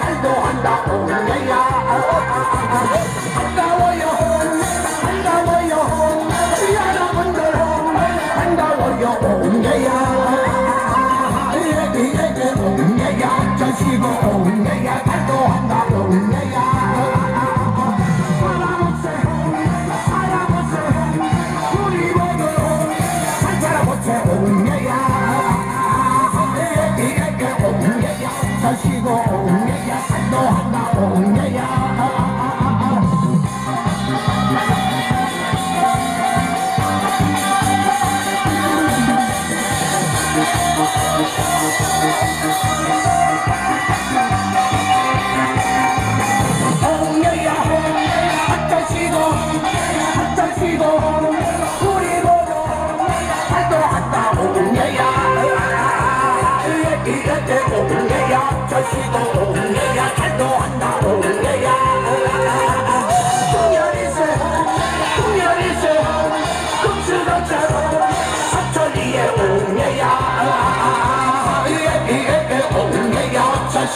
Oh,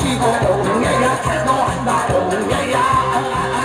是个红爷爷，我恨那红爷爷。